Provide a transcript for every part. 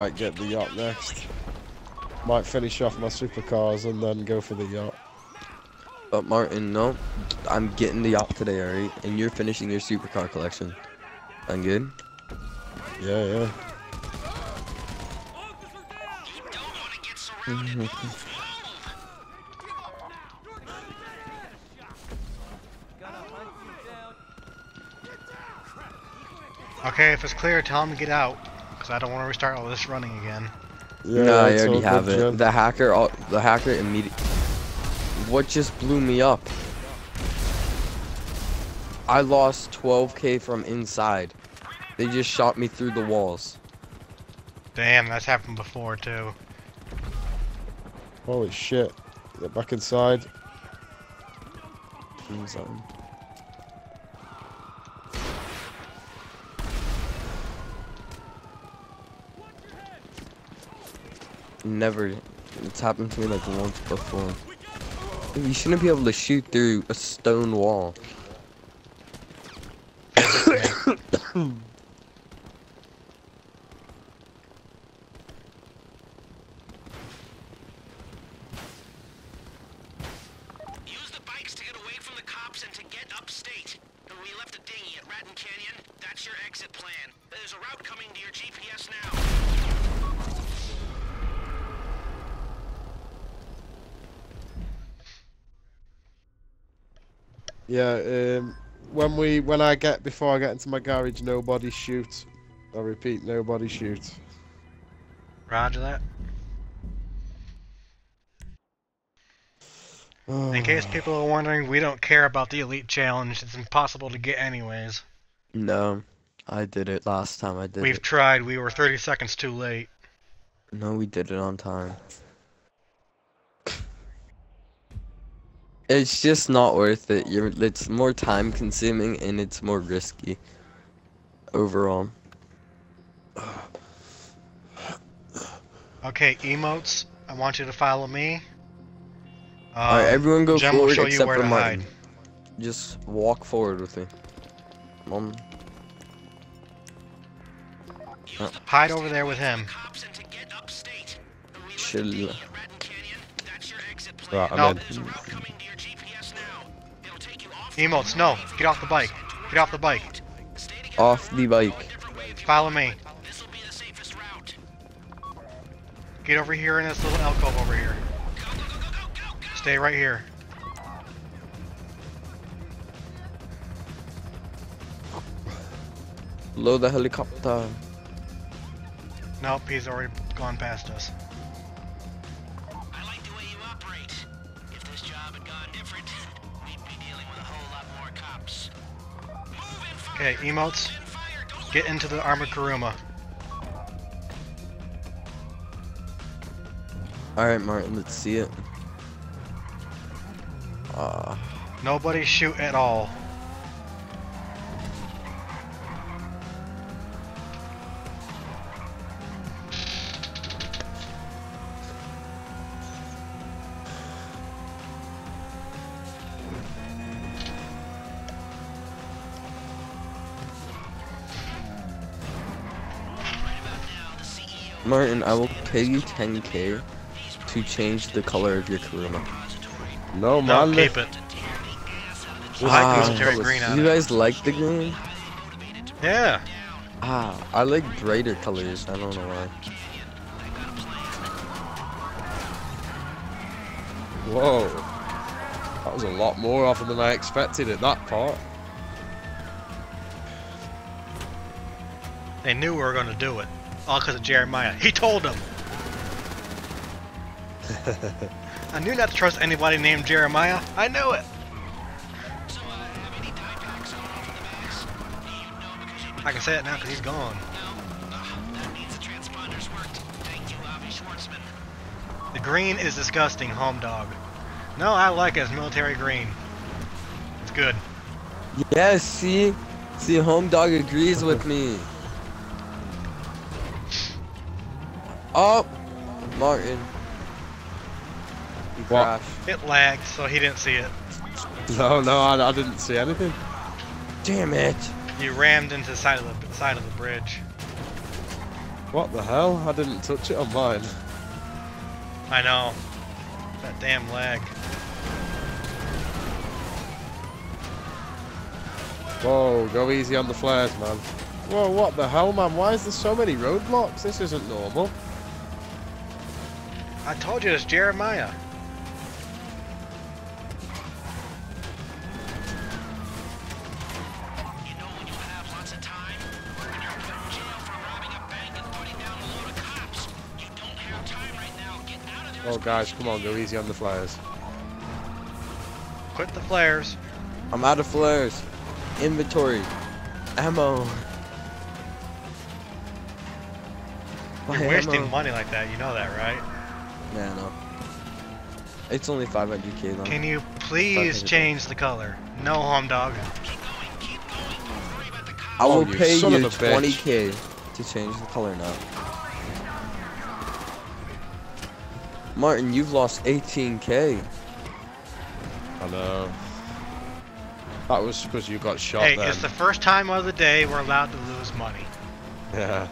Might get the yacht next. Might finish off my supercars and then go for the yacht. But Martin, no, I'm getting the yacht today, alright? And you're finishing your supercar collection. I'm good? Yeah, yeah. Okay, if it's clear, tell him to get out. Because I don't want to restart all this running again. Yeah, no, I it's all already have it. Jen. The hacker, the hacker immediately. What just blew me up? I lost 12k from inside. They just shot me through the walls. Damn, that's happened before too. Holy shit. Get back inside. Inside. Never. It's happened to me like once before. You shouldn't be able to shoot through a stone wall. Use the bikes to get away from the cops and to get upstate. We left a dinghy at Raton Canyon. That's your exit plan. There's a route coming to your GPS now. Yeah, um, when we when I get before I get into my garage, nobody shoot. I repeat, nobody shoot. Roger that. In case people are wondering, we don't care about the Elite Challenge. It's impossible to get anyways. No, I did it last time I did We've it. tried. We were 30 seconds too late. No, we did it on time. It's just not worth it. You're, it's more time consuming and it's more risky overall. Okay, emotes. I want you to follow me. Alright, Um, everyone go Jem will forward show you except where for to Martin. hide. Just walk forward with me. Mom. Use the Hide over there with him. the cops and to get upstate. We left a Chill. dinghy at Emotes, no. Get off the bike. Get off the bike. Off the bike. Go a different way if you Follow me. This'll be the safest route. Get over here in this little alcove over here. Stay right here. Load the helicopter. Nope, he's already gone past us. Okay, emotes. Move and fire. Don't Get into the armored Kuruma. Alright, Martin, let's see it. Ah. Nobody shoot at all. Martin, I will pay you 10k to change the color of your Kuruma. No, No, man. keep it. I like Ah, military green on you it. guys like the green? Yeah. Ah, I like brighter colors. I don't know why. Whoa. That was a lot more often than I expected at that part. They knew we were going to do it. All because of Jeremiah. He told them. I knew not to trust anybody named Jeremiah. I knew it. So, uh, have any dye packs on for the bags? You know because you I can say it now because he's gone. know. Ugh, the transponders worked. Thank you, The green is disgusting, home dog. No, I like it. It's military green. It's good. Yes, see? See, Home Dog agrees with me. Oh! Martin. He What? crashed. It lagged, so he didn't see it. No, no, I, I didn't see anything. Damn it! You rammed into the side of the side of the bridge. What the hell? I didn't touch it on mine. I know. That damn lag. Whoa, go easy on the flares, man. Whoa, what the hell, man? Why is there so many roadblocks? This isn't normal. I told you it's Jeremiah. You know when you have lots of time? When you're put in jail for robbing a bank and putting down a load of cops. You don't have time right now. Get out of there. Oh, guys, come on, go easy on the flares. Quit the flares. I'm out of flares. Inventory. Ammo. You're My wasting ammo. money like that. You know that, right? Yeah, no. It's only 500k though. Can you please change the color? No, home dog. Keep going, keep going. Don't worry about the cops. I Oh, will you pay you of a bitch. 20k to change the color now. Martin, you've lost 18k. I know. That was because you got shot Hey, then. it's the first time of the day we're allowed to lose money. Yeah.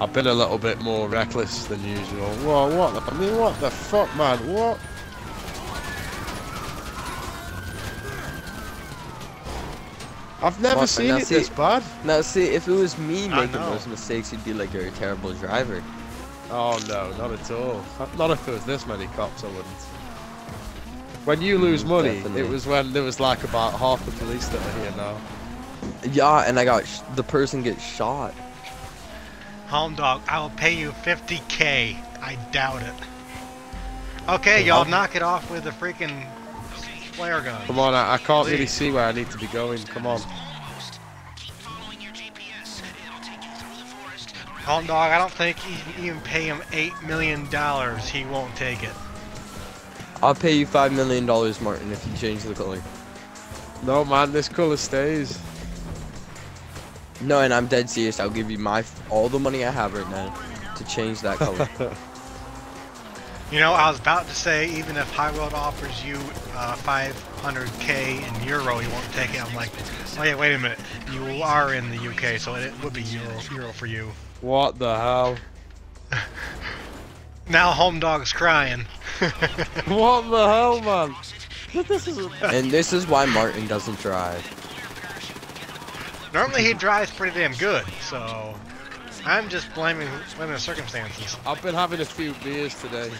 I've been a little bit more reckless than usual. Whoa, what the, I mean, what the fuck, man? What? I've never Martin, seen it see- this bad. Now, see, if it was me making those mistakes, you'd be like, you're a terrible driver. Oh no, not at all. Not if there was this many cops, I wouldn't. When you lose mm, money, Definitely. it was when there was like about half the police that are here now. Yeah, and I got sh the person gets shot. Home dog, I will pay you 50k. I doubt it. Okay, y'all knock it off with the freaking flare gun. Come on, I, I can't really see where I need to be going. Come on. Almost. Keep following your GPS. It'll take you through the forest. around Home dog, I don't think you can even pay him $8 million. He won't take it. I'll pay you $5 million, Martin, if you change the color. No, man, this color stays. No, and I'm dead serious. I'll give you my all the money I have right now to change that color. You know, I was about to say, even if High Road offers you uh, 500k in euro, you won't take it. I'm like, oh yeah, wait a minute. You are in the UK, so it would be euro, euro for you. What the hell? Now Home Dog's crying. What the hell, man? this is and this is why Martin doesn't drive. Normally he drives pretty damn good, so I'm just blaming blaming the circumstances. I've been having a few beers today.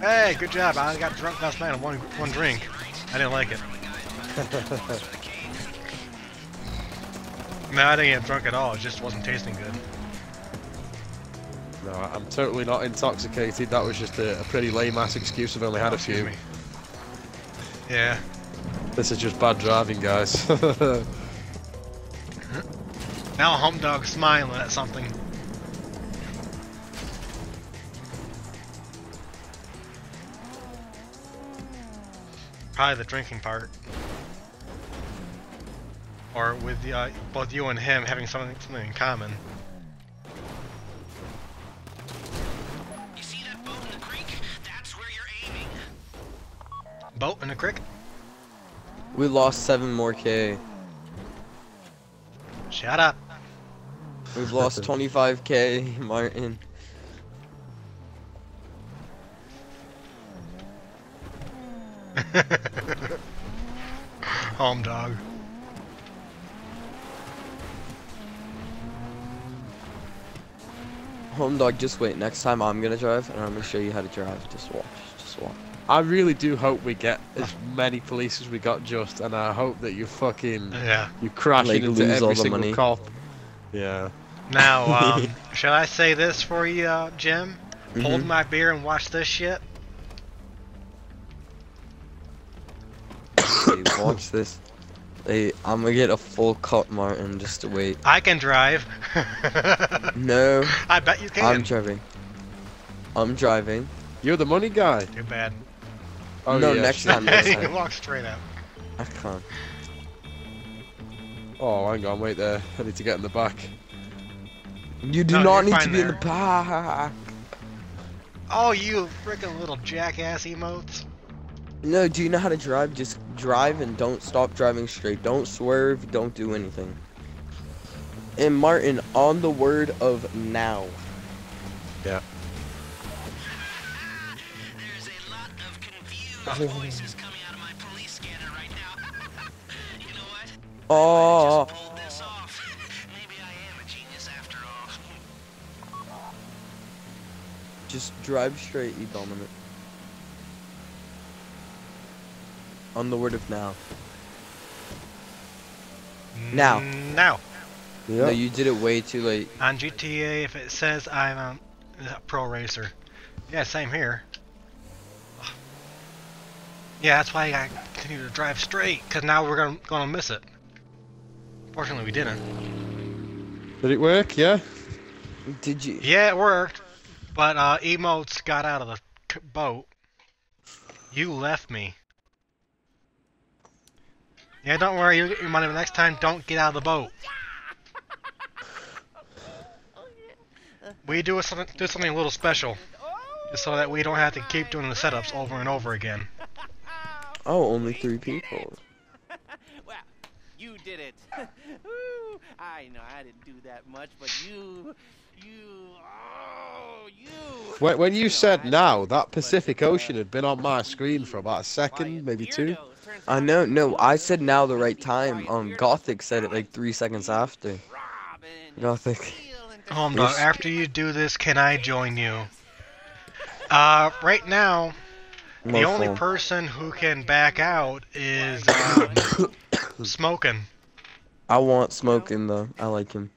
Hey, good job. I got drunk last night on one one drink. I didn't like it. no, I didn't get drunk at all. It just wasn't tasting good. No, I'm totally not intoxicated. That was just a, a pretty lame ass excuse. I've only had Oh, a few. me. Yeah. This is just bad driving, guys. Now a Home Dog's smiling at something. Probably the drinking part. Or with the, uh, both you and him having something something in common. You see that boat in the creek? That's where you're aiming. Boat in the creek? We lost seven more k. Shut up. We've lost 25k, Martin. Home Dog. Home dog, just wait. Next time I'm gonna drive, and I'm gonna show you how to drive. Just watch. Just watch. I really do hope we get as many police as we got just, and I hope that you fucking Yeah. you crash Like, into lose every all the single money. cop. Yeah. Now, um, shall I say this for you, uh, Jim? Hold Mhm. my beer and watch this shit. Hey, watch this. Hey, I'm gonna get a full cop Martin. Just to wait. I can drive. No, I bet you can. I'm driving. I'm driving. You're the money guy. Too bad. Oh, No, yeah, next time, next you time. can walk straight out. I can't. Oh, hang on, wait there. I need to get in the back. You do No, not need to fine be in the there. back. Oh, you freaking little jackass emotes. No, do you know how to drive? Just drive and don't stop driving straight. Don't swerve. Don't do anything. And Martin, on the word of now. Yeah. all. just drive straight, you dominant. On the word of now. Now. Mm, Now. No, you did it way too late. On GTA, if it says I'm a pro racer, yeah, same here. Yeah, that's why I continue to drive straight, because now we're gonna, gonna miss it. Fortunately, we didn't. Did it work? Yeah. Did you? Yeah, it worked, but uh, emotes got out of the boat. You left me. Yeah, don't worry. You'll get your money. but Next time, don't get out of the boat. We do something, do something a little special, just so that we don't have to keep doing the setups over and over again. Oh, only three people. well, you did it. Woo. I know I didn't do that much, but you, you, oh, you. When, when you know, said I now, didn't, that but, Pacific uh, Ocean had been on my screen for about a second, maybe two. weirdos. Turns I out know. No, I said now the right time. Um, Gothic said it like three seconds after. Gothic. steal Hold on. After you do this, can I join you? Uh, right now, the only Mouthful. person who can back out is um, smoking. I want smoking though. I like him.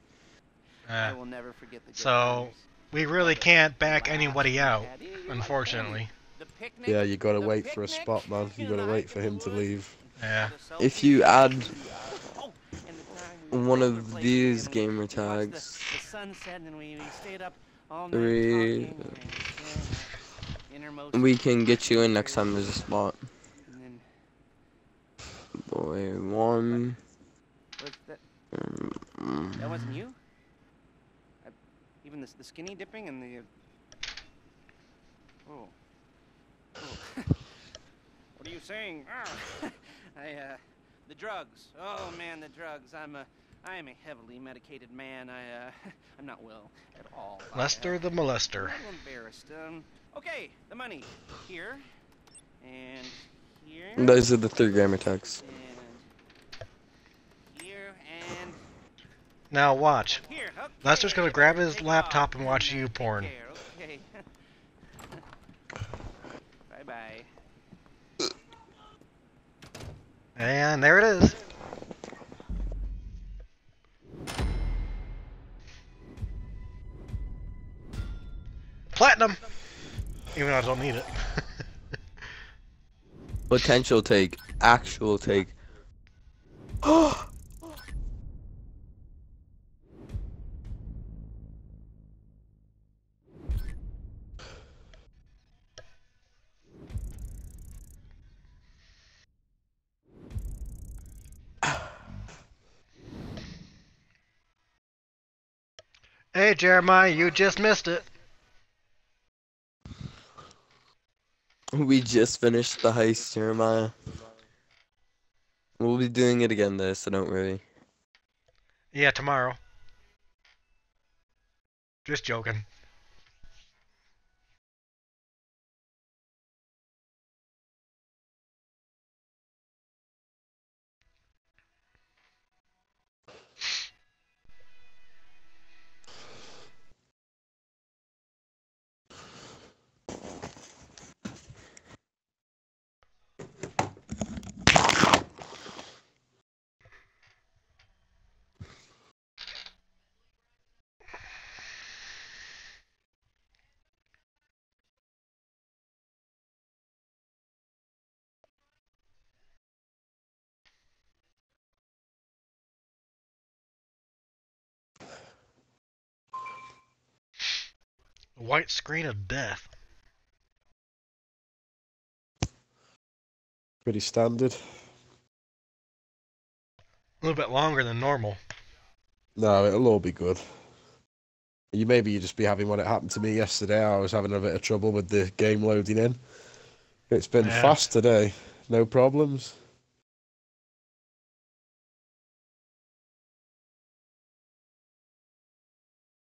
I Uh, will never forget the so we really can't back anybody out, Daddy, you like unfortunately. Yeah, you gotta wait for a spot, man. You gotta wait for him to leave. Yeah. If you add and the time we one of to a place these gamer tags, The we can get you in next time there's a spot. and then Boy, one. what's that? That wasn't you? I, even the, the skinny dipping and the. Oh. oh. what are you saying? I, uh. The drugs. Oh man, the drugs. I'm a. I am a heavily medicated man. I, uh. I'm not well at all. I, uh, Lester the I'm molester. a little embarrassed. Um. Okay, the money. Here. And here. Those are the three gamer tags. And. Here and. Now watch. Here, okay. Lester's gonna grab his Take laptop off. and watch you porn. Okay. bye bye. And there it is. Platinum! Even though I don't need it. Potential take. Actual take. hey Jeremiah, you just missed it. We just finished the heist, Jeremiah. We'll be doing it again though, so don't worry. Yeah, tomorrow. Just joking. White screen of death. Pretty standard. A little bit longer than normal. No, it'll all be good. You maybe you just be having what it happened to me yesterday. I was having a bit of trouble with the game loading in. It's been Yeah. fast today, no problems.